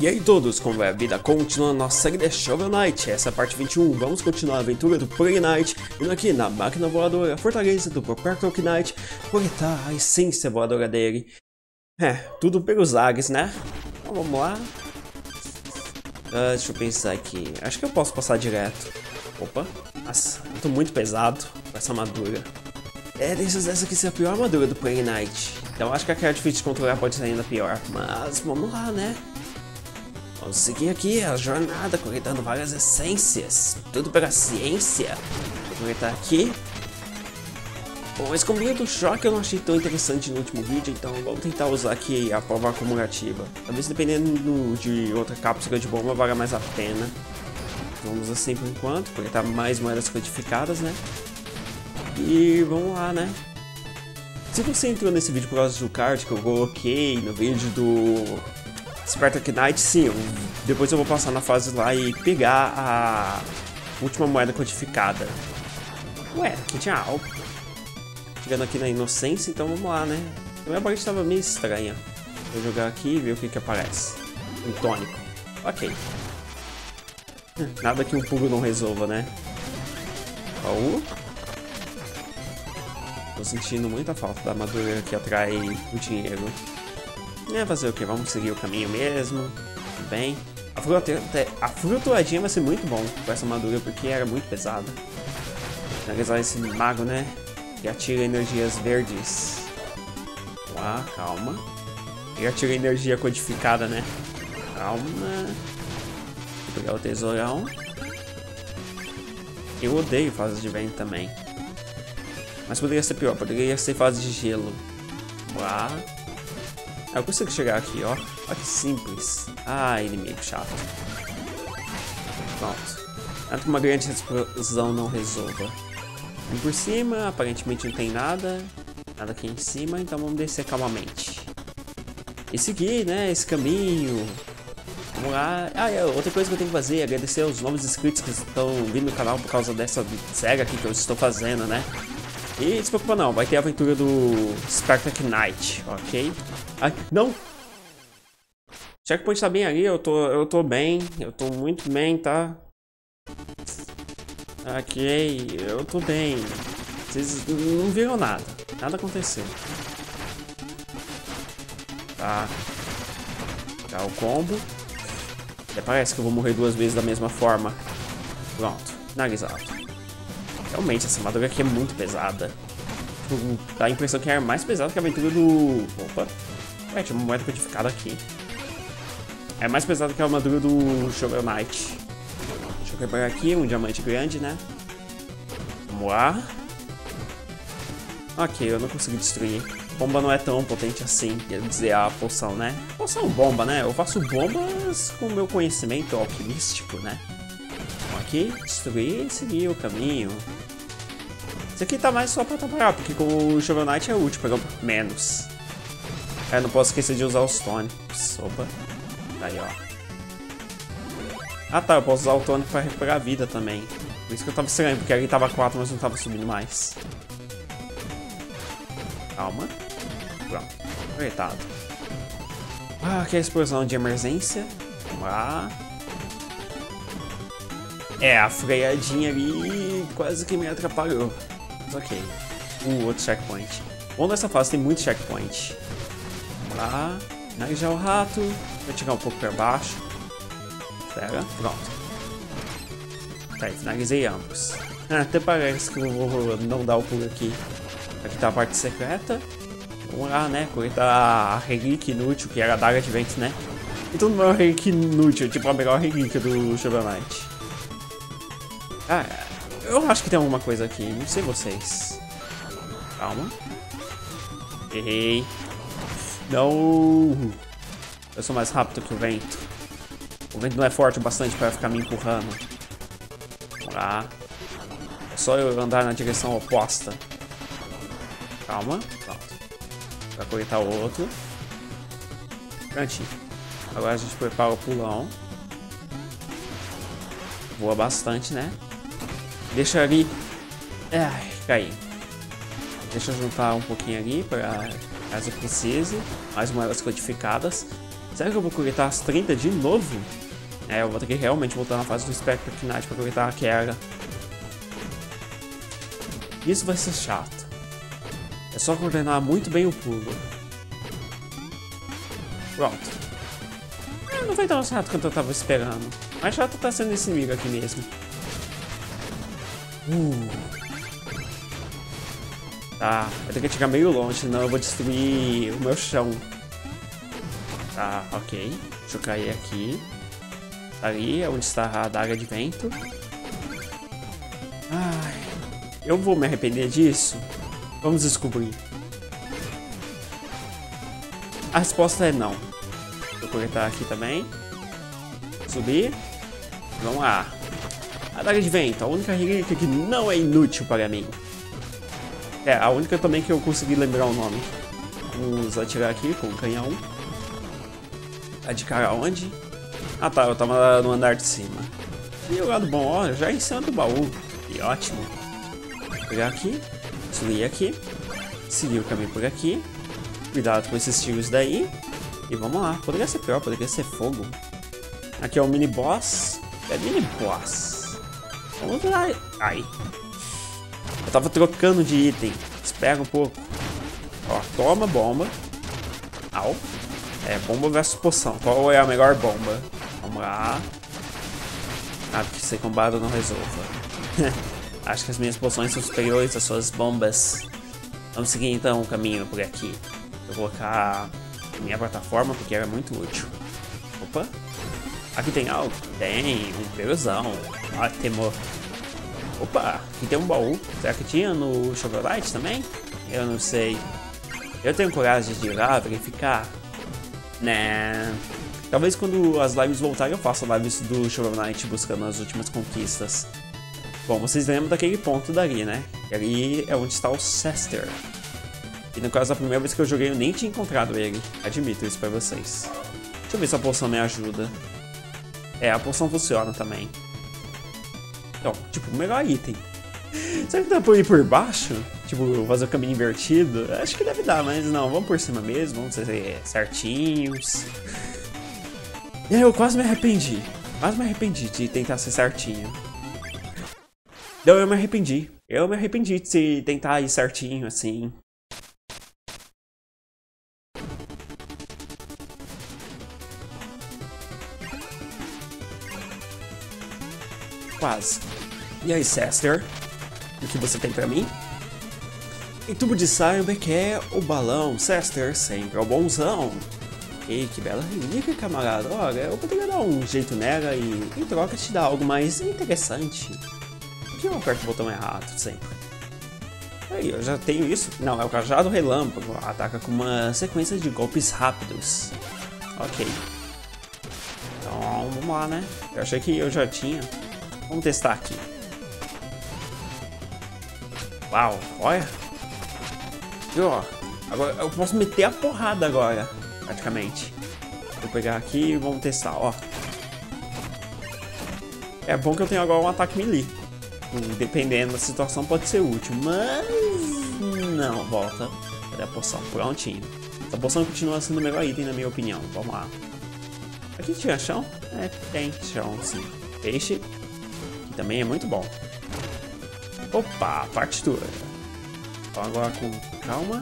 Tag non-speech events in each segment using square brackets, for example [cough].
E aí todos, como é a vida? Continuando nossa série de Shovel Knight, essa é a parte 21, vamos continuar a aventura do Plague Knight, indo aqui na máquina voadora, a fortaleza do Propertor Knight, coletar a essência voadora dele. É, tudo pelos Ares, né? Então vamos lá. Ah, deixa eu pensar aqui, acho que eu posso passar direto. Opa, nossa, eu tô muito pesado com essa armadura. É, desses essa aqui ser a pior armadura do Plague Knight. Então acho que a que é difícil de controlar pode ser ainda pior, mas vamos lá, né? Vamos seguir aqui a jornada, coletando várias essências. Tudo pela ciência. Vou coletar aqui. Bom, esse combinho do choque eu não achei tão interessante no último vídeo, então vamos tentar usar aqui a prova acumulativa. Talvez dependendo de outra cápsula de bomba valha mais a pena. Vamos assim por enquanto, coletar mais moedas codificadas, né? E vamos lá, né? Se você entrou nesse vídeo por causa do card que eu coloquei no vídeo do Spartak Knight, sim, eu, depois eu vou passar na fase lá e pegar a última moeda codificada. Ué, aqui tinha algo. Chegando aqui na inocência, então vamos lá, né? A minha parte estava meio estranha. Vou jogar aqui e ver o que que aparece. Um tônico. Ok. Nada que um pulo não resolva, né? Baú. Tô sentindo muita falta da armadura que atrai o dinheiro. É, fazer o que? Vamos seguir o caminho mesmo. Tudo bem. A, fruta, a flutuadinha vai ser muito bom com essa armadura, porque era muito pesada. Analisar esse mago, né? Que atira energias verdes. Lá, calma. Ele atira energia codificada, né? Calma. Vou pegar o tesourão. Eu odeio fases de vento também. Mas poderia ser pior, poderia ser fase de gelo. Lá. Eu consigo chegar aqui, ó. Olha que simples. Ah, inimigo chato. Pronto. Nada que uma grande explosão não resolva. Vim por cima, aparentemente não tem nada. Nada aqui em cima, então vamos descer calmamente. E seguir, né, esse caminho. Vamos lá. Ah, é, outra coisa que eu tenho que fazer é agradecer aos novos inscritos que estão vindo no canal por causa dessa série aqui que eu estou fazendo, né? E se preocupa não, vai ter a aventura do Spartak Knight, ok? Ai, não! Checkpoint tá bem ali, eu tô, eu tô bem, eu tô muito bem, tá? Ok, eu tô bem. Vocês não viram nada, nada aconteceu. Tá. Tá o combo. Até parece que eu vou morrer duas vezes da mesma forma. Pronto, finalizado. Realmente, essa armadura aqui é muito pesada. Tipo, dá a impressão que é mais pesada que a aventura do... Opa. É, tinha uma moeda codificada aqui. É mais pesada que a armadura do Shovel Knight. Deixa eu quebrar aqui, um diamante grande, né? Vamos lá. Ok, eu não consegui destruir. Bomba não é tão potente assim, quer dizer, a poção, né? Poção bomba, né? Eu faço bombas com o meu conhecimento alquimístico, né? Aqui, destruir e seguir o caminho. Isso aqui tá mais só pra atrapalhar, porque com o Shovel Knight é útil, pegou menos. É, não posso esquecer de usar o Stone. Opa. Aí, ó. Ah tá, eu posso usar o Tone pra recuperar a vida também. Por isso que eu tava estranho, porque ali tava 4, mas não tava subindo mais. Calma. Pronto. Apertado. Ah, aqui é a explosão de emergência. Vamos lá. É, a freadinha ali quase que me atrapalhou. Mas ok. Uh, outro checkpoint. Bom nessa fase tem muito checkpoint. Lá. Finalizar o rato. Vou tirar um pouco para baixo. Espera. Pronto. Tá, finalizei ambos. Ah, até parece que eu vou não dar o pulo aqui. Aqui tá a parte secreta. Vamos lá, né? Coletar a relíquia inútil, que era a daga de ventos, né? Então não é uma relíquia inútil, tipo a melhor relíquia do Shovel Knight. Ah, eu acho que tem alguma coisa aqui, não sei vocês. Calma. Errei. Não! Eu sou mais rápido que o vento. O vento não é forte o bastante para ficar me empurrando. Lá. É só eu andar na direção oposta. Calma. Pronto. Vai coletar o outro. Prontinho. Agora a gente prepara o pulão. Voa bastante, né? Deixa ali. Ai, caí. Deixa eu juntar um pouquinho ali para caso precise. Mais moedas codificadas. Será que eu vou coletar as 30 de novo? É, eu vou ter que realmente voltar na fase do Spectre Knight pra coletar a Kera. Isso vai ser chato. É só coordenar muito bem o pulo. Pronto. Ah, não foi tão chato quanto eu tava esperando. Mais chato tá sendo esse inimigo aqui mesmo. Uh. Tá, vai ter que chegar meio longe, senão eu vou destruir o meu chão. Tá, ok. Deixa eu cair aqui. Ali é onde está a adaga de vento. Ai, eu vou me arrepender disso? Vamos descobrir. A resposta é não. Vou coletar aqui também. Subir. Vamos lá. Adaga de vento, a única relíquia que não é inútil para mim. É, a única também que eu consegui lembrar o nome. Vamos atirar aqui com o canhão. A de cara onde? Ah tá, eu tava no andar de cima. E o lado bom, ó, já em cima do baú. Que ótimo. Pegar aqui, subir aqui, seguir o caminho por aqui. Cuidado com esses tiros daí. E vamos lá, poderia ser pior, poderia ser fogo. Aqui é o mini boss. É mini boss. Vamos lá. Ai. Eu tava trocando de item. Espera um pouco. Ó, toma bomba. Au. É, bomba versus poção. Qual é a melhor bomba? Vamos lá. Nada que ser combado não resolva. [laughs] Acho que as minhas poções são superiores às suas bombas. Vamos seguir então o caminho por aqui. Eu vou colocar minha plataforma porque ela é muito útil. Opa. Aqui tem algo? Tem, um peruzão. Ótimo. Opa, aqui tem um baú. Será que tinha no Shovelite também? Eu não sei. Eu tenho coragem de ir lá verificar. Né. Talvez quando as lives voltarem eu faça lives do Shovel Knight buscando as últimas conquistas. Bom, vocês lembram daquele ponto dali, né? Ali é onde está o Sester. E no caso, a primeira vez que eu joguei eu nem tinha encontrado ele. Admito isso pra vocês. Deixa eu ver se a poção me ajuda. É, a poção funciona também. Então, tipo, o melhor item. Será que dá pra ir por baixo? Tipo, fazer o caminho invertido? Acho que deve dar, mas não, vamos por cima mesmo, vamos ser certinhos. E aí eu quase me arrependi. Quase me arrependi de tentar ser certinho. Não, eu me arrependi. Eu me arrependi de tentar ir certinho, assim. Quase. E aí, Sester? O que você tem pra mim? Em tubo de saio, é o balão. Sester sempre é o bonzão. Ei, que bela relíquia, camarada. Olha, eu poderia dar um jeito nela e, em troca, te dar algo mais interessante. Por que eu aperto o botão errado sempre? Aí, eu já tenho isso. Não, é o cajado relâmpago. Ataca com uma sequência de golpes rápidos. Ok. Então, vamos lá, né? Eu achei que eu já tinha. Vamos testar aqui. Uau, olha. E ó, agora eu posso meter a porrada agora, praticamente. Vou pegar aqui e vamos testar, ó. É bom que eu tenho agora um ataque melee. Dependendo da situação pode ser útil, mas... Não, volta. Cadê a poção? Prontinho. Essa poção continua sendo o melhor item na minha opinião. Vamos lá. Aqui tinha chão? É, tem chão, sim. Peixe também é muito bom. Opa, partitura. Então agora com calma.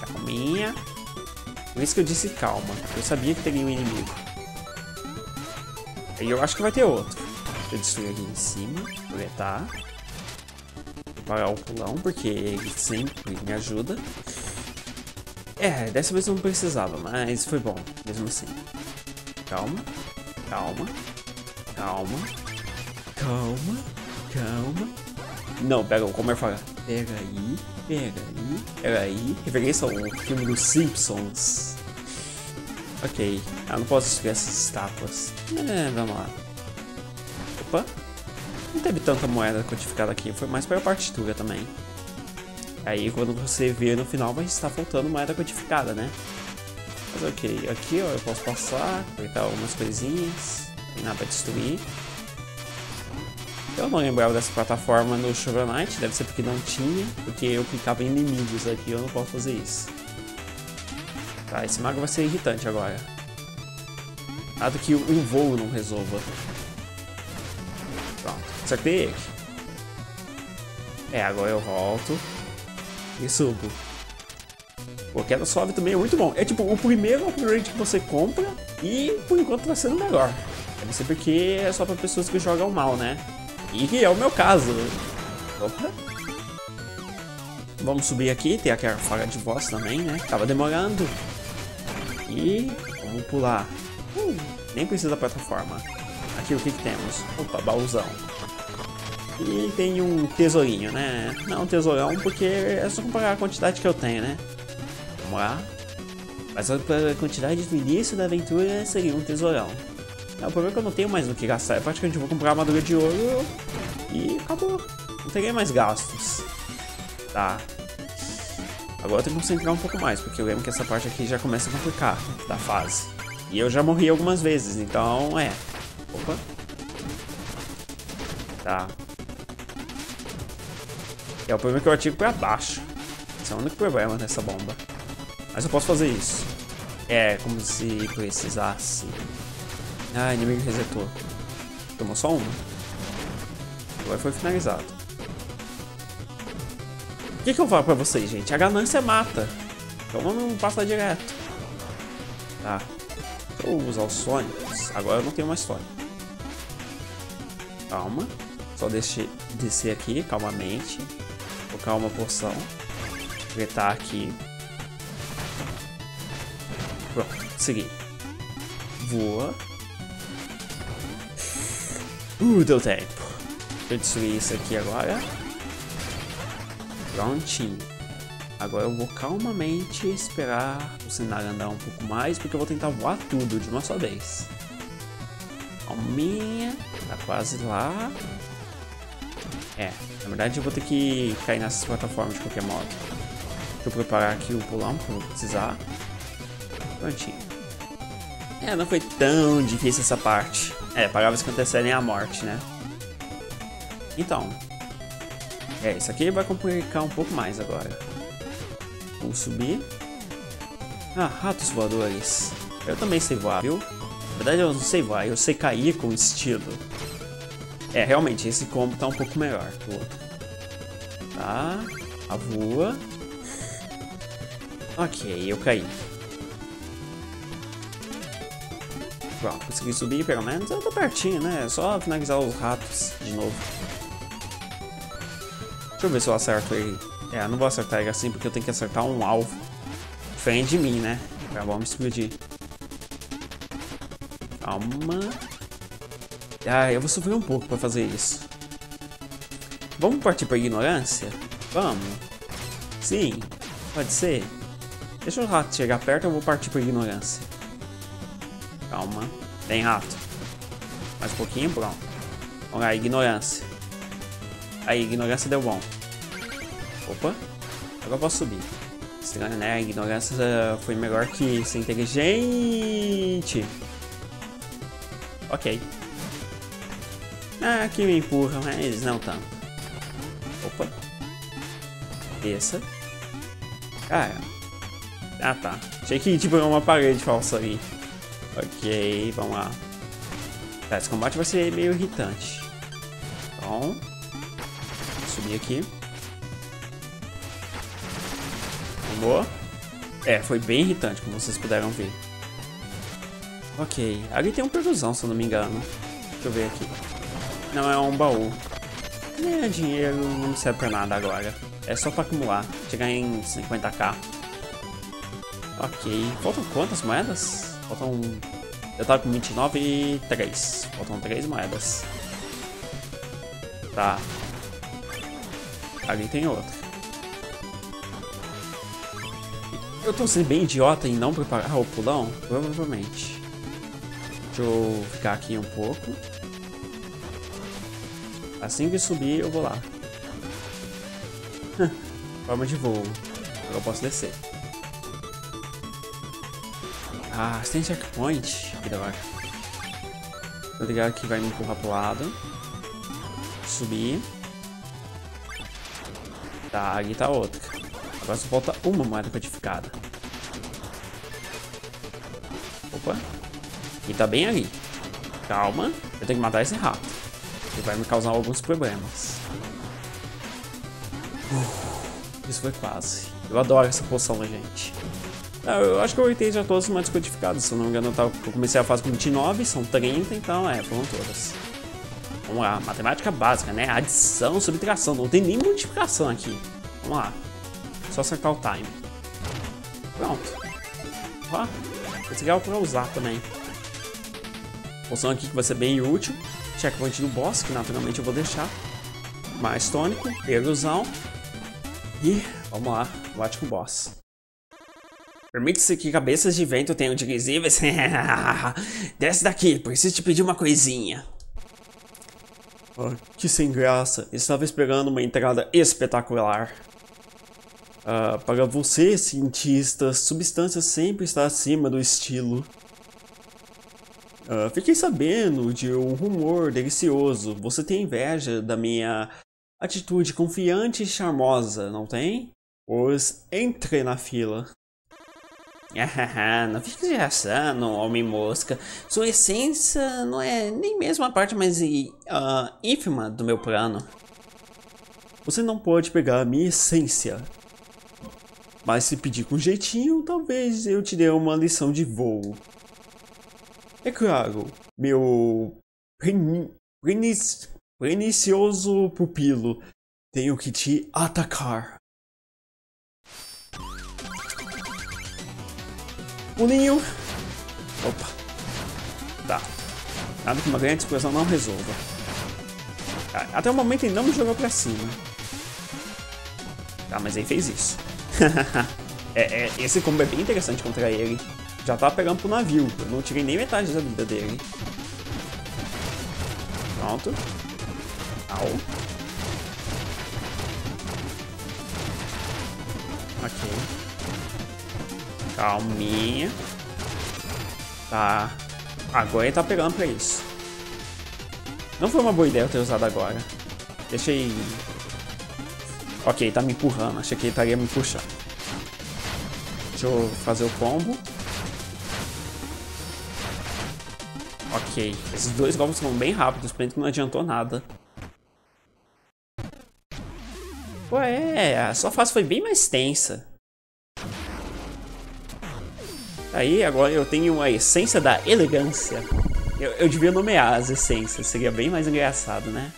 Calminha. Por isso que eu disse calma. Eu sabia que teria um inimigo. Aí eu acho que vai ter outro. Eu destruir aqui em cima. Coletar. Vou pagar o pulão, porque ele sempre me ajuda. É, dessa vez eu não precisava, mas foi bom, mesmo assim. Calma, calma, calma. Calma, calma. Não, pega, como é falar? Pega aí, pega aí, pega aí. Referência ao filme dos Simpsons. Ok, eu não posso destruir essas estátuas. É, vamos lá. Opa, não teve tanta moeda codificada aqui, foi mais para a partitura também. Aí quando você vê no final vai estar faltando moeda codificada, né? Mas ok, aqui ó, eu posso passar, pegar algumas coisinhas, tem nada para destruir. Eu não lembrava dessa plataforma no Shovel Knight, deve ser porque não tinha, porque eu clicava em inimigos aqui, eu não posso fazer isso. Tá, esse mago vai ser irritante agora. Nada que um voo não resolva. Pronto, acertei ele. É, agora eu volto e subo. Pô, queda suave também é muito bom. É tipo o primeiro upgrade que você compra e por enquanto tá sendo melhor. Deve ser porque é só pra pessoas que jogam mal, né? E é o meu caso. Opa. Vamos subir aqui, tem aquela faga de voz também, né? Tava demorando. E vamos pular. Uh, nem precisa da plataforma. Aqui o que, que temos? Opa, baúzão. E tem um tesourinho, né? Não um tesourão, porque é só comparar a quantidade que eu tenho, né? Vamos lá. Mas a quantidade do início da aventura seria um tesourão. Não, o problema é que eu não tenho mais o que gastar. Eu praticamente vou comprar armadura de ouro e acabou. Não teria mais gastos. Tá. Agora eu tenho que concentrar um pouco mais, porque eu lembro que essa parte aqui já começa a complicar da fase. E eu já morri algumas vezes, então é. Opa. Tá. É o problema que eu ativo pra baixo. Esse é o único problema dessa bomba. Mas eu posso fazer isso. É, como se precisasse. Ah, inimigo resetou. Tomou só uma. Agora foi finalizado. O que, que eu falo pra vocês, gente? A ganância mata. Então não passa direto. Tá. Deixa eu usar os sônicos. Agora eu não tenho mais sônico. Calma. Só deixe descer aqui calmamente. Colocar uma poção. Apertar aqui. Pronto. Seguir. Voa. Uh, deu tempo. Deixa eu destruir isso aqui agora. Prontinho. Agora eu vou calmamente esperar o cenário andar um pouco mais, porque eu vou tentar voar tudo de uma só vez. Calminha, tá quase lá. É, na verdade eu vou ter que cair nessas plataformas de qualquer modo. Deixa eu preparar aqui o pulão, porque eu precisar. Prontinho. É, não foi tão difícil essa parte. É, paráveis que antecedem a morte, né? Então. É, isso aqui vai complicar um pouco mais agora. Vamos subir. Ah, ratos voadores. Eu também sei voar, viu? Na verdade eu não sei voar, eu sei cair com estilo. É, realmente, esse combo tá um pouco melhor que o outro. Tá, a voa. Ok, eu caí. Pronto, consegui subir pelo menos. Eu tô pertinho, né? É só finalizar os ratos de novo. Deixa eu ver se eu acerto ele. É, eu não vou acertar ele assim porque eu tenho que acertar um alvo. Diferente de mim, né? Pra vamos explodir. Calma. Ah, eu vou sofrer um pouco pra fazer isso. Vamos partir pra ignorância? Vamos. Sim, pode ser. Deixa o rato chegar perto, eu vou partir pra ignorância. Calma. Tem rato. Mais um pouquinho, pronto. Vamos lá, ignorância. Aí, ignorância deu bom. Opa. Agora eu posso subir. Estranho, né? A ignorância foi melhor que ser inteligente. Ok. Ah, que me empurra, mas não tanto. Opa. Desça. Cara. Ah, tá. Achei que tipo uma parede falsa ali. Ok, vamos lá. Tá, esse combate vai ser meio irritante. Então, vou subir aqui. Boa. É, foi bem irritante, como vocês puderam ver. Ok, ali tem um perusão, se eu não me engano. Deixa eu ver aqui. Não, é um baú. É, dinheiro não serve pra nada agora. É só pra acumular. Chegar em 50k. Ok. Faltam quantas moedas? Faltam... Eu tava com 29 e 3. Faltam 3 moedas. Tá. Ali tem outra. Eu tô sendo bem idiota em não preparar o pulão? Provavelmente. Deixa eu ficar aqui um pouco. Assim que subir, eu vou lá. [laughs] Forma de voo. Agora eu posso descer. Ah, tem checkpoint. Que da hora. Tô ligado que vai me empurrar pro lado. Subir. Tá, aqui tá outra. Agora só falta uma moeda codificada. Opa. E tá bem ali. Calma, eu tenho que matar esse rato. Ele vai me causar alguns problemas. Uh, isso foi quase. Eu adoro essa poção, gente. Eu acho que eu oitei já todas mais codificadas. Se eu não me engano, eu, tava, eu comecei a fase com 29, são 30, então é, foram todas. Vamos lá, matemática básica, né? Adição, subtração. Não tem nem multiplicação aqui. Vamos lá. Só acertar o time. Pronto. Ó, esse é pra usar também. Poção aqui que vai ser bem útil. Checkpoint do boss, que naturalmente eu vou deixar. Mais tônico, erosão. E vamos lá, bate com o boss. Permite-se que cabeças de vento tenham divisíveis. [laughs] Desce daqui, preciso te pedir uma coisinha. Oh, que sem graça. Estava esperando uma entrada espetacular. Uh, para você, cientista, substância sempre está acima do estilo. Uh, fiquei sabendo de um rumor delicioso. Você tem inveja da minha atitude confiante e charmosa, não tem? Pois entre na fila. Ah, não fique se achando, homem-mosca. Sua essência não é nem mesmo a parte mais uh, ínfima do meu plano. Você não pode pegar a minha essência. Mas se pedir com jeitinho, talvez eu te dê uma lição de voo. É claro, meu pernicioso pupilo, tenho que te atacar. Pulinho. Opa. Tá. Nada que uma grande explosão não resolva. Até o momento ele não me jogou pra cima. Tá, mas ele fez isso. [laughs] é, é, esse combo é bem interessante contra ele. Já tava pegando pro navio. Eu não tirei nem metade da vida dele. Pronto. Au. Ok. Calminha. Tá. Agora ele tá pegando pra isso. Não foi uma boa ideia eu ter usado agora. Deixei... Ok, tá me empurrando. Achei que ele estaria me puxando. Deixa eu fazer o combo. Ok. Esses dois golpes são bem rápidos, que não adiantou nada. Ué, a sua fase foi bem mais tensa. Aí agora eu tenho a essência da elegância. Eu, eu devia nomear as essências, seria bem mais engraçado, né?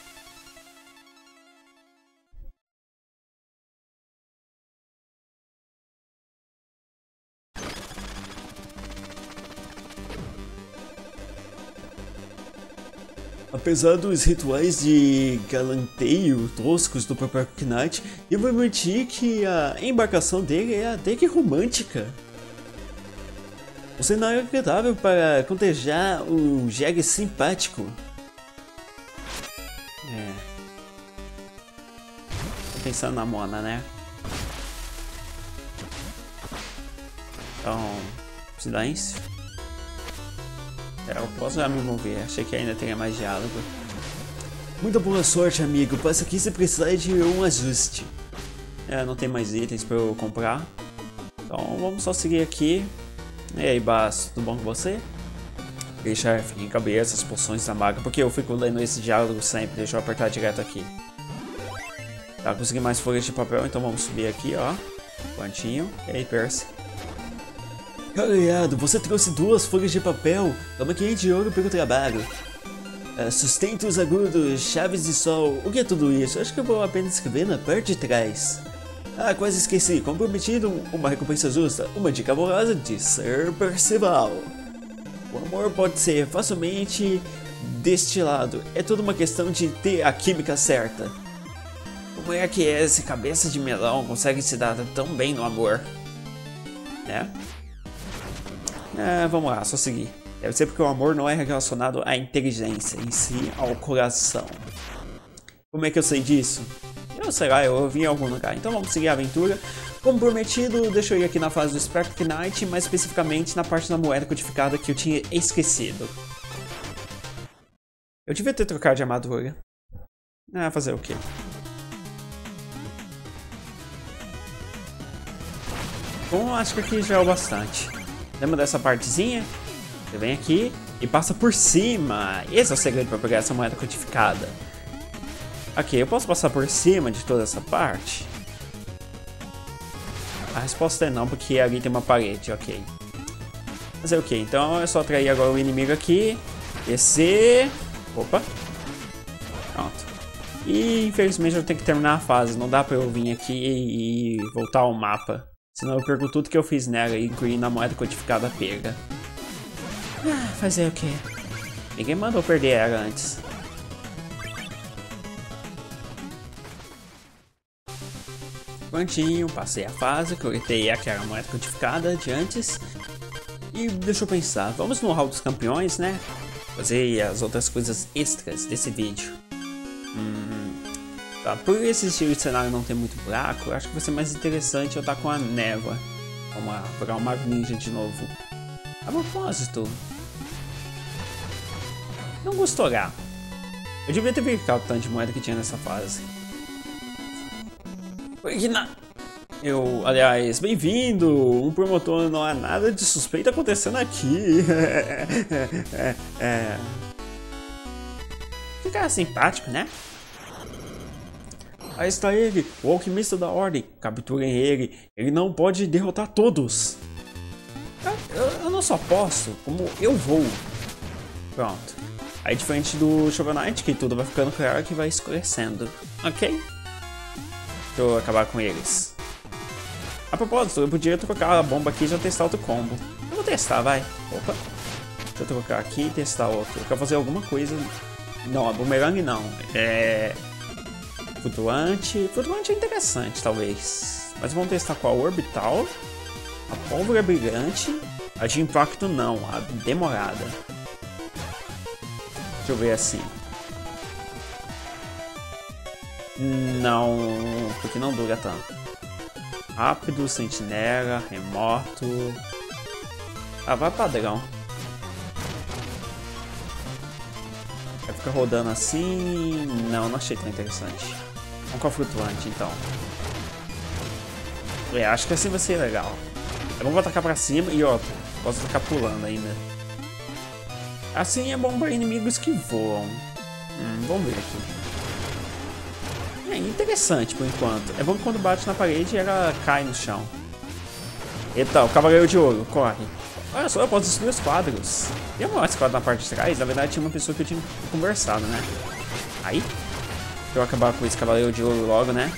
Apesar dos rituais de galanteio toscos do Papa Knight, eu vou admitir que a embarcação dele é até que romântica. O cenário é agradável para contejar um jegue simpático. É. Tô pensando na Mona, né? Então, silêncio. É, eu posso já me mover, achei que ainda teria mais diálogo. Muita boa sorte, amigo. Passa aqui se precisar de um ajuste. É, não tem mais itens para eu comprar. Então vamos só seguir aqui. E aí, Bass, tudo bom com você? E chefe, encabei essas poções da maga, porque eu fico lendo esse diálogo sempre, deixa eu apertar direto aqui. Tá, consegui mais folhas de papel, então vamos subir aqui, ó. Quantinho. E aí, Percy? Aliado, você trouxe duas folhas de papel. Toma aqui de ouro pelo trabalho. Uh, sustentos agudos, chaves de sol. O que é tudo isso? Acho que eu vou apenas escrever na parte de trás. Ah, quase esqueci. Comprometido, uma recompensa justa, uma dica amorosa de Sir Percival. O amor pode ser facilmente destilado. É tudo uma questão de ter a química certa. Como é que esse cabeça de melão consegue se dar tão bem no amor? Né? É, vamos lá, só seguir. Deve ser porque o amor não é relacionado à inteligência, em si ao coração. Como é que eu sei disso? Eu sei lá, eu ouvi em algum lugar. Então vamos seguir a aventura. Como prometido, deixa eu ir aqui na fase do Spectre Knight, mais especificamente na parte da moeda codificada que eu tinha esquecido. Eu devia ter trocado de armadura. Ah, fazer o quê? Bom, acho que aqui já é o bastante. Lembra dessa partezinha? Você vem aqui e passa por cima. Esse é o segredo para pegar essa moeda codificada. Ok, eu posso passar por cima de toda essa parte? A resposta é não, porque ali tem uma parede, ok. Mas é ok, então é só atrair agora o inimigo aqui. Descer. Opa. Pronto. E infelizmente eu tenho que terminar a fase. Não dá pra eu vir aqui e voltar ao mapa. Senão eu perco tudo que eu fiz nela, incluindo a moeda codificada pega. Ah, fazer o quê? Ninguém mandou perder ela antes. Passei a fase, coletei aquela moeda codificada de antes. E deixa eu pensar, vamos no hall dos campeões, né? Fazer as outras coisas extras desse vídeo. Hum, tá, por esse estilo de cenário não ter muito buraco, acho que vai ser mais interessante eu estar tá com a névoa. Vamos pegar o Mago Ninja de novo. A propósito, não gostou, Eu devia ter verificado o tanto de moeda que tinha nessa fase. Eu, aliás, bem-vindo! Um promotor, não há nada de suspeito acontecendo aqui. [laughs] é, é. Fica simpático, né? Aí está ele, o alquimista da ordem. Capturem ele. Ele não pode derrotar todos. Eu, eu, eu não só posso, como eu vou. Pronto. Aí diferente do Shovel Knight, que tudo vai ficando claro que vai escurecendo. Ok? Deixa eu acabar com eles. A propósito, eu podia trocar a bomba aqui e já testar outro combo. Eu vou testar, vai. Opa. Deixa eu trocar aqui e testar outro. Eu quero fazer alguma coisa... Não, a boomerang não. É... Flutuante. Flutuante é interessante, talvez. Mas vamos testar com a orbital. A pólvora brilhante. A de impacto não, a demorada. Deixa eu ver assim. Não, porque não dura tanto. Rápido, sentinela, remoto. Ah, vai padrão. Vai ficar rodando assim. Não, não achei tão interessante. Vamos com a flutuante então. É, acho que assim vai ser legal. Vamos atacar pra cima e ó, posso ficar pulando ainda. Assim é bom para inimigos que voam. Hum, vamos ver aqui. É interessante por enquanto. É bom que quando bate na parede ela cai no chão. Eita, o Cavaleiro de Ouro, corre. Olha só, eu posso destruir os quadros. Tem uma esse quadro na parte de trás? Na verdade tinha uma pessoa que eu tinha conversado, né? Aí. Eu acabar com esse Cavaleiro de Ouro logo, né?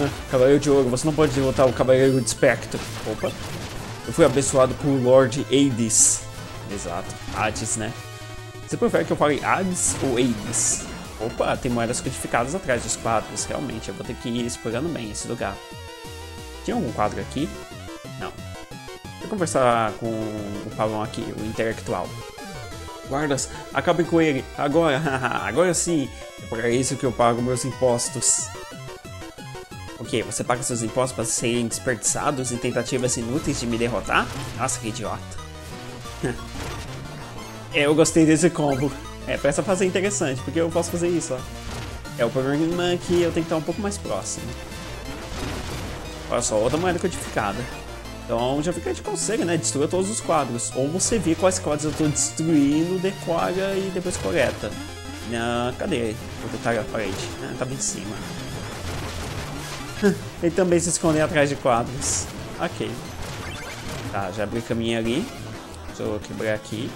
Ah, Cavaleiro de Ouro, você não pode derrotar o Cavaleiro de Espectro. Opa. Eu fui abençoado por Lord Hades. Exato. Hades, né? Você prefere que eu fale Hades ou Hades? Opa, tem moedas codificadas atrás dos quadros. Realmente, eu vou ter que ir explorando bem esse lugar. Tinha algum quadro aqui? Não. Eu conversar com o Pavão aqui, o intelectual. Guardas, acabem com ele. Agora, [laughs] agora sim. É para isso que eu pago meus impostos. Ok, você paga seus impostos para serem desperdiçados em tentativas inúteis de me derrotar? Nossa, que idiota. [laughs] é, eu gostei desse combo. É, pra essa fase é interessante, porque eu posso fazer isso, ó. É, o problema é que eu tenho que estar um pouco mais próximo. Olha só, outra moeda codificada. Então já fica de conselho, né? Destrua todos os quadros. Ou você vê quais quadros eu estou destruindo, decora e depois coleta. Minha... Cadê o detalhe da parede? Ah, tá bem em cima. Ele [laughs] também se esconde atrás de quadros. Ok. Tá, já abri caminho ali. Deixa eu quebrar aqui.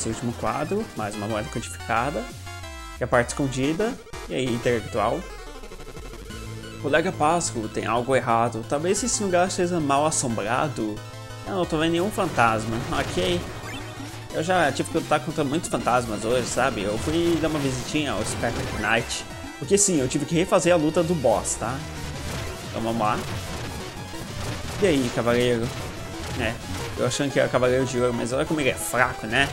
Esse último quadro, mais uma moeda codificada. E a parte escondida. E aí, intelectual. Colega Páscoa, tem algo errado. Talvez esse lugar esteja mal assombrado. Eu não tô vendo nenhum fantasma. Ok. Eu já tive que lutar contra muitos fantasmas hoje, sabe? Eu fui dar uma visitinha ao Spectre Knight. Porque sim, eu tive que refazer a luta do boss, tá? Então vamos lá. E aí, cavaleiro? É, eu achando que era Cavaleiro de Ouro, mas olha como ele é fraco, né?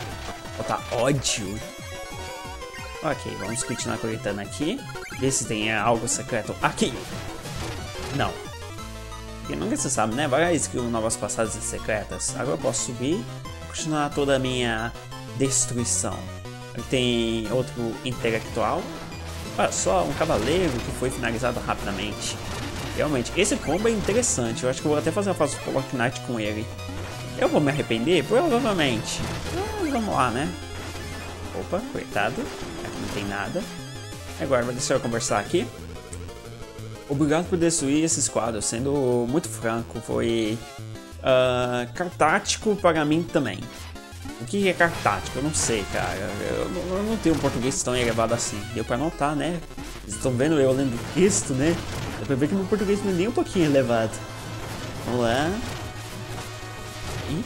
Falta ódio. Ok, vamos continuar coletando aqui. Ver se tem algo secreto aqui. Não. Porque nunca se sabe, né? Várias que novas passadas secretas. Agora eu posso subir continuar toda a minha destruição. Tem outro intelectual. Olha só, um cavaleiro que foi finalizado rapidamente. Realmente, esse combo é interessante. Eu acho que eu vou até fazer uma fase Clock Knight com ele. Eu vou me arrepender? Provavelmente. Vamos lá, né? Opa, coitado. Aqui não tem nada. Agora, deixa eu conversar aqui. Obrigado por destruir esses quadros, sendo muito franco, foi uh, cartático para mim também. O que é cartático? Eu não sei, cara. Eu, eu não tenho um português tão elevado assim. Deu para notar, né? Vocês estão vendo eu lendo texto, né? Dá pra ver que meu português não é nem um pouquinho elevado. Vamos lá. Ih.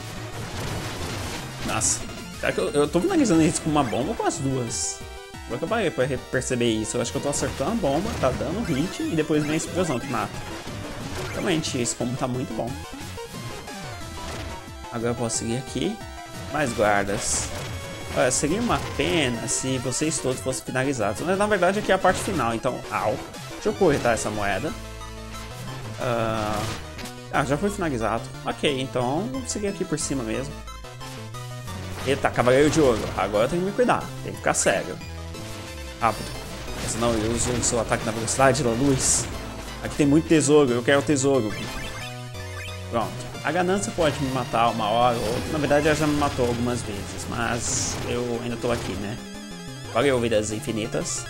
Nossa. Será que eu, eu tô finalizando isso com uma bomba ou com as duas? Vou acabar pra perceber isso. Eu acho que eu tô acertando a bomba, tá dando hit e depois vem a explosão que mata. Realmente, esse combo tá muito bom. Agora eu posso seguir aqui. Mais guardas. Olha, seria uma pena se vocês todos fossem finalizados. Na verdade aqui é a parte final, então... Au. Deixa eu corretar essa moeda. Uh... Ah, já foi finalizado. Ok, então vamos seguir aqui por cima mesmo. Eita, cavaleiro de ouro. Agora eu tenho que me cuidar. Tem que ficar sério rápido. Senão eu uso o seu ataque na velocidade da luz. Aqui tem muito tesouro, eu quero tesouro. Pronto. A ganância pode me matar uma hora ou outra. Na verdade ela já me matou algumas vezes, mas eu ainda tô aqui, né? Valeu, vidas infinitas.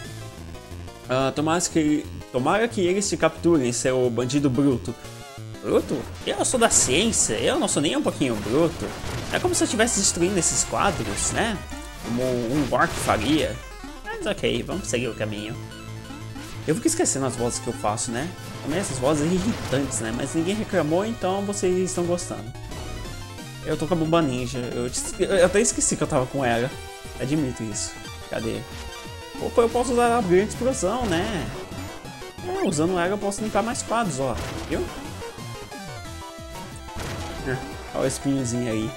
Uh, tomara, que, tomara que eles te capturem, seu bandido bruto. Bruto? Eu sou da ciência, eu não sou nem um pouquinho bruto. É como se eu estivesse destruindo esses quadros, né? Como um orc faria. Mas ok, vamos seguir o caminho. Eu fico esquecendo as vozes que eu faço, né? Também essas vozes irritantes, né? Mas ninguém reclamou, então vocês estão gostando. Eu tô com a Bomba Ninja. Eu, eu até esqueci que eu tava com ela. Admito isso. Cadê? Opa, eu posso usar a grande explosão, né? É, usando ela eu posso limpar mais quadros, ó. Viu? Olha o espinhozinho aí.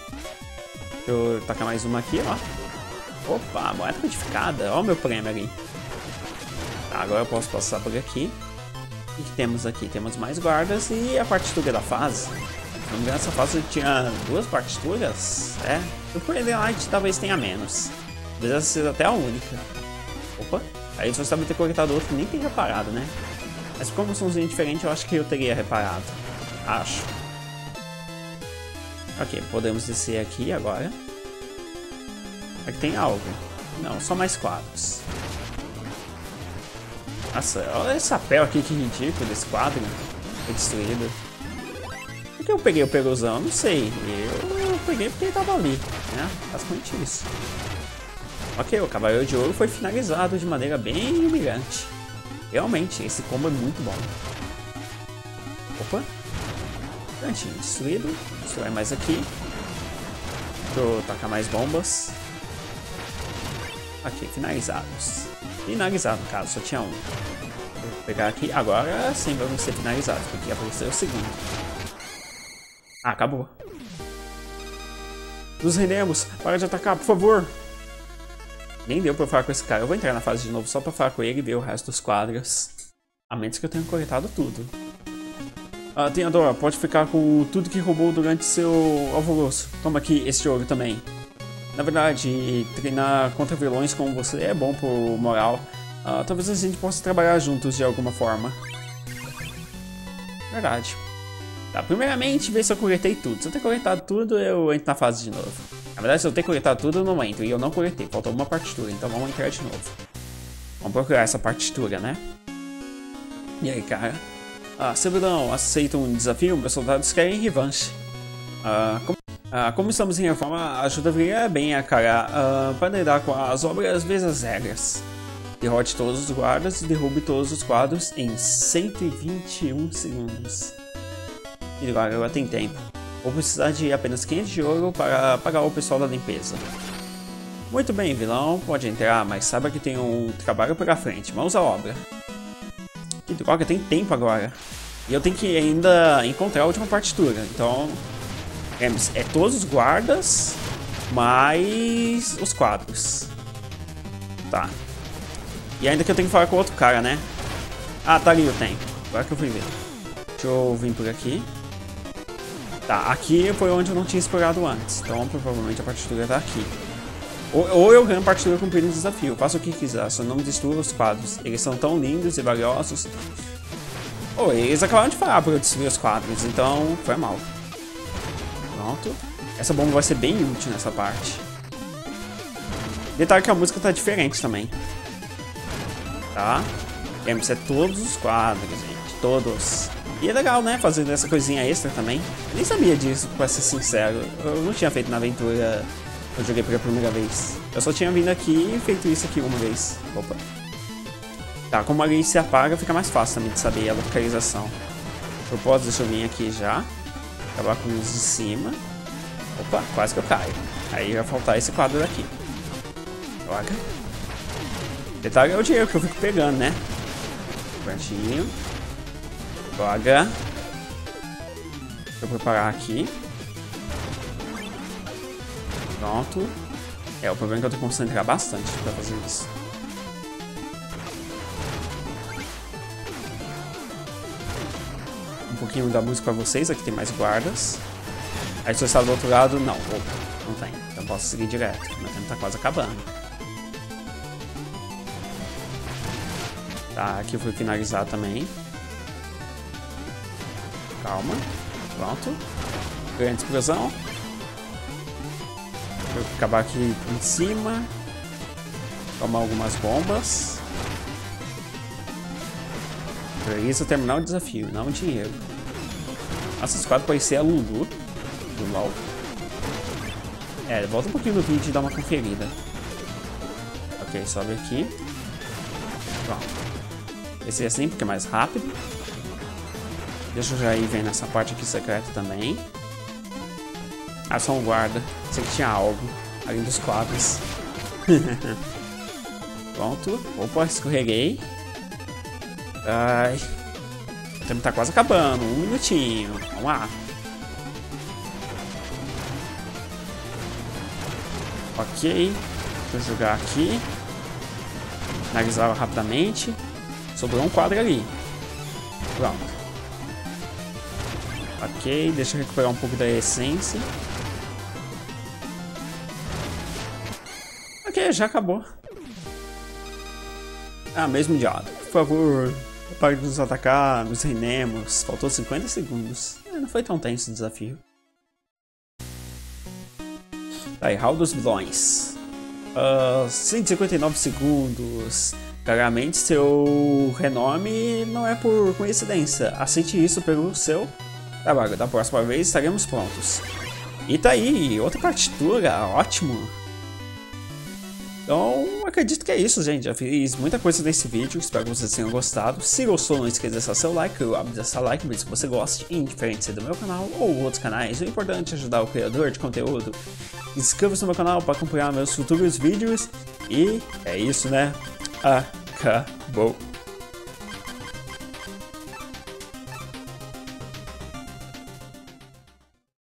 Deixa eu tacar mais uma aqui, ó. Opa, moeda codificada. Olha o meu prêmio ali. Tá, agora eu posso passar por aqui. O que temos aqui? Temos mais guardas e a partitura da fase. Se não me essa fase tinha duas partituras. É, o Pretty Light talvez tenha menos. Talvez essa seja até a única. Opa, aí você também ter coletado outro, nem tem reparado, né? Mas como são diferentes, eu acho que eu teria reparado. Acho. Ok, podemos descer aqui agora. Aqui tem algo. Não, só mais quadros. Nossa, olha esse chapéu aqui, que ridículo desse quadro. Foi destruído. Por que eu peguei o peruzão? Não sei. Eu peguei porque ele tava ali. Né? Basicamente isso. Ok, o Cavaleiro de Ouro foi finalizado de maneira bem humilhante. Realmente, esse combo é muito bom. Opa. Cantinho destruído. Destrói mais aqui. Eu tacar mais bombas. Ok, finalizados. Finalizado, no caso, só tinha um. Vou pegar aqui. Agora sim vamos ser finalizados, porque apareceu o segundo. Ah, acabou. Nos rendemos. Para de atacar, por favor. Nem deu pra falar com esse cara. Eu vou entrar na fase de novo só pra falar com ele e ver o resto dos quadros. A menos que eu tenha coletado tudo. Ah, Tenhador, pode ficar com tudo que roubou durante seu alvoroço. Toma aqui esse ouro também. Na verdade, treinar contra vilões como você é bom pro moral. Uh, talvez a gente possa trabalhar juntos de alguma forma. Verdade. Tá, primeiramente, ver se eu coletei tudo. Se eu ter coletado tudo, eu entro na fase de novo. Na verdade, se eu ter coletado tudo, eu não entro. E eu não coletei. Faltou uma partitura, então vamos entrar de novo. Vamos procurar essa partitura, né? E aí, cara? Ah, servidão, aceita um desafio? Meus soldados querem revanche. Ah, como ah, como estamos em reforma, ajudaria bem a cara ah, para lidar com as obras vezes as regras. Derrote todos os guardas e derrube todos os quadros em 121 segundos. E agora tem tempo. Vou precisar de apenas 500 de ouro para pagar o pessoal da limpeza. Muito bem, vilão, pode entrar, mas saiba que tem um trabalho pela frente. Vamos à obra. Que droga, tem tempo agora. E eu tenho que ainda encontrar a última partitura, então é, é todos os guardas, mais os quadros. Tá. E ainda que eu tenho que falar com outro cara, né? Ah, tá ali o tempo. Agora que eu fui ver. Deixa eu vir por aqui. Tá, aqui foi onde eu não tinha explorado antes. Então, provavelmente a partitura tá aqui. Ou, ou eu ganho partitura cumprindo o desafio. Faça o que quiser, só não destrua os quadros. Eles são tão lindos e valiosos. Oh, eles acabaram de falar pra eu destruir os quadros, então foi mal. Pronto. Essa bomba vai ser bem útil nessa parte. Detalhe que a música tá diferente também. Tá? Temos é todos os quadros, gente. Todos. E é legal, né? Fazendo essa coisinha extra também. Eu nem sabia disso, pra ser sincero. Eu não tinha feito na aventura eu joguei pela primeira vez. Eu só tinha vindo aqui e feito isso aqui uma vez. Opa. Tá, como a se apaga, fica mais fácil também de saber a localização. Eu posso, deixa eu vir aqui já. Acabar com os de cima. Opa, quase que eu caio. Aí vai faltar esse quadro daqui. Droga. Detalhe é o dinheiro que eu fico pegando, né? Prontinho. Droga. Deixa eu preparar aqui. Pronto. É, o problema é que eu tenho que concentrar bastante pra fazer isso. Um pouquinho da música pra vocês, aqui tem mais guardas. Aí se eu estar do outro lado, não. Opa, não tem. Então posso seguir direto. Meu tempo tá quase acabando. Tá, aqui eu fui finalizar também. Calma. Pronto. Grande explosão. Acabar aqui em cima. Tomar algumas bombas. Pra isso terminar o desafio, não o dinheiro. Nossa, esse quadro pode ser a Lulu do LoL. É, volta um pouquinho no vídeo e dá uma conferida. Ok, sobe aqui. Pronto. Esse é assim porque é mais rápido. Deixa eu já ir vendo essa parte aqui secreta também. Ah, só um guarda. Sei que tinha algo. Além dos quadros. [laughs] Pronto. Opa, escorreguei. Ai. O tempo tá quase acabando. Um minutinho. Vamos lá. Ok. Deixa eu jogar aqui. Analisar rapidamente. Sobrou um quadro ali. Pronto. Ok, deixa eu recuperar um pouco da essência. Ok, já acabou. Ah, mesmo idiota. Por favor, pare de nos atacar, nos reinemos. Faltou 50 segundos. É, não foi tão tenso o desafio. Aí, Hall dos Vilões. Uh, 159 segundos. Claramente seu renome não é por coincidência. Aceite isso pelo seu trabalho. Da próxima vez estaremos prontos. E tá aí, outra partitura, ótimo. Então, acredito que é isso, gente. Já fiz muita coisa nesse vídeo, espero que vocês tenham gostado. Se gostou, não esqueça de deixar seu like, eu abro dessa like, mesmo que você goste, indiferente é do meu canal ou outros canais. O importante é ajudar o criador de conteúdo. Inscreva-se no meu canal para acompanhar meus futuros vídeos. E é isso, né? Acabou.